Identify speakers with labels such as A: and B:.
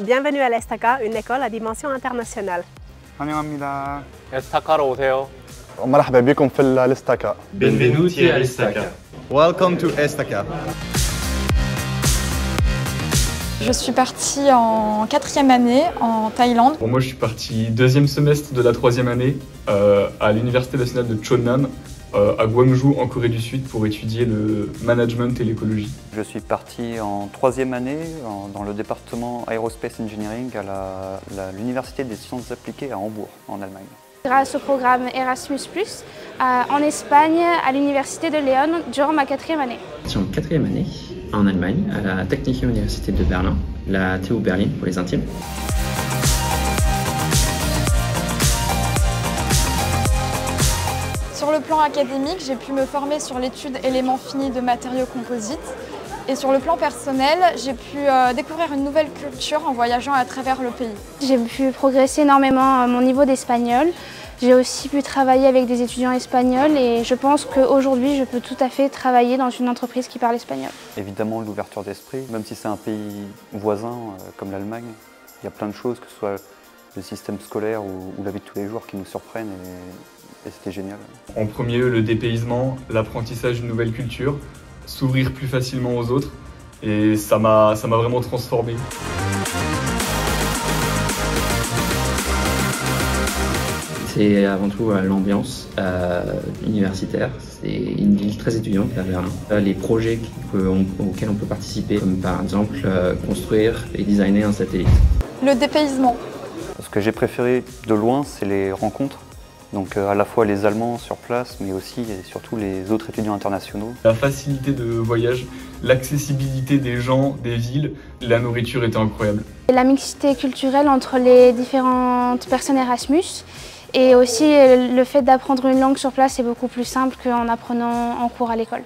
A: Bienvenue à l'Estaca, une école à dimension internationale.
B: 환영합니다.
C: 에스타카로 오세요.
B: مرحبا بكم في الاستاكا.
D: Benvenuti all'Estaca.
B: Welcome to Estaca.
E: Je suis partie en quatrième année en Thaïlande.
D: Bon, moi, je suis parti deuxième semestre de la troisième année euh, à l'Université nationale de Chonnam, euh, à Gwangju, en Corée du Sud, pour étudier le management et l'écologie.
F: Je suis parti en troisième année en- dans le département Aerospace Engineering à l'Université des sciences appliquées à Hambourg, en Allemagne.
G: grâce au programme Erasmus, euh, en Espagne, à l'université de Léon, durant ma quatrième année.
H: Je suis en quatrième année en Allemagne, à la Technische Universität de Berlin, la TU Berlin pour les intimes.
E: Sur le plan académique, j'ai pu me former sur l'étude éléments finis de matériaux composites. Et sur le plan personnel, j'ai pu euh, découvrir une nouvelle culture en voyageant à travers le pays.
G: J'ai pu progresser énormément à mon niveau d'espagnol. J'ai aussi pu travailler avec des étudiants espagnols et je pense qu'aujourd'hui, je peux tout à fait travailler dans une entreprise qui parle espagnol.
F: Évidemment, l'ouverture d'esprit, même si c'est un pays voisin euh, comme l'Allemagne, il y a plein de choses, que ce soit le système scolaire ou, ou la vie de tous les jours, qui nous surprennent et, c'était génial.
D: En premier lieu, le dépaysement, l'apprentissage d'une nouvelle culture, s'ouvrir plus facilement aux autres, et ça m'a ça m'a vraiment transformé.
H: C'est avant tout euh, l'ambiance euh, universitaire. C'est une ville très étudiante à Berlin. Euh, Les projets auxquels on peut participer, comme par exemple euh, construire et designer un satellite.
E: Le dépaysement.
F: Ce que j'ai préféré de loin, c'est les rencontres. Donc euh, à la fois les Allemands sur place, mais aussi et surtout les autres étudiants internationaux.
D: La facilité de voyage, l'accessibilité des gens, des villes, la nourriture était incroyable.
G: La mixité culturelle entre les différentes personnes Erasmus et aussi euh, le fait d'apprendre une langue sur place est beaucoup plus simple qu'en apprenant en cours à l'école.